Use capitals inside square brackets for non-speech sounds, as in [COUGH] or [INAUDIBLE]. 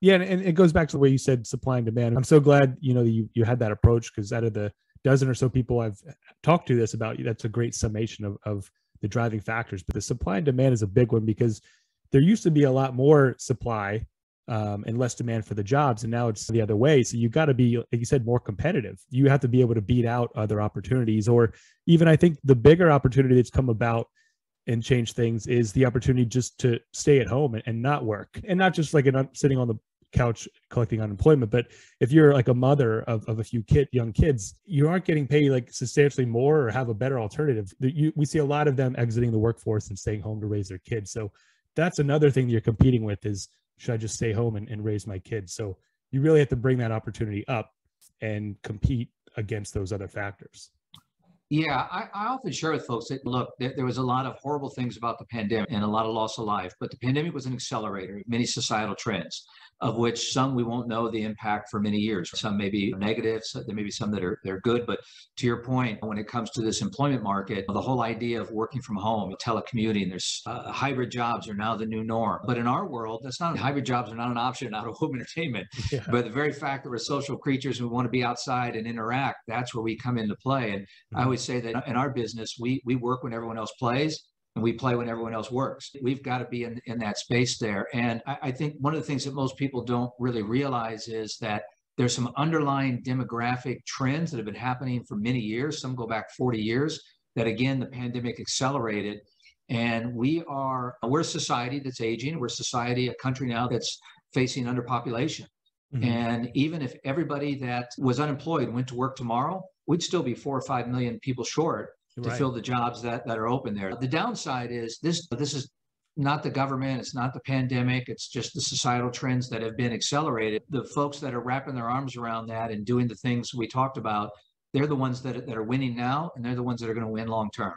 Yeah, and, it goes back to the way you said supply and demand. I'm so glad you know you you had that approach because out of the dozen or so people I've talked to this about, that's a great summation of of the driving factors. But the supply and demand is a big one because there used to be a lot more supply um, and less demand for the jobs, and now it's the other way. So you've got to be, like you said, more competitive. You have to be able to beat out other opportunities, or even I think the bigger opportunity that's come about and change things is the opportunity just to stay at home and, and not work and not just like an, sitting on the couch collecting unemployment but if you're like a mother of, of a few kid young kids you aren't getting paid like substantially more or have a better alternative. You, we see a lot of them exiting the workforce and staying home to raise their kids. So that's another thing that you're competing with is should i just stay home and, and raise my kids? So you really have to bring that opportunity up and compete against those other factors yeah, I, I, often share with folks that look, there, there, was a lot of horrible things about the pandemic and a lot of loss of life, but the pandemic was an accelerator of many societal trends of which some we won't know the impact for many years. Some may be negative, so there may be some that are they're good. But to your point, when it comes to this employment market, the whole idea of working from home, telecommuting, there's uh, hybrid jobs are now the new norm. But in our world, that's not hybrid jobs are not an option out of home [LAUGHS] entertainment. Yeah. But the very fact that we're social creatures and we want to be outside and interact, that's where we come into play. And mm-hmm. I always say that in our business, we we work when everyone else plays and we play when everyone else works. We've got to be in, in that space there. And I, I think one of the things that most people don't really realize is that there's some underlying demographic trends that have been happening for many years. Some go back 40 years that again, the pandemic accelerated. And we are, we're a society that's aging. We're a society, a country now that's facing underpopulation. Mm-hmm. And even if everybody that was unemployed went to work tomorrow, we'd still be four or five million people short to right. fill the jobs that, that are open there. The downside is this this is not the government, it's not the pandemic, it's just the societal trends that have been accelerated. The folks that are wrapping their arms around that and doing the things we talked about, they're the ones that, that are winning now and they're the ones that are going to win long term.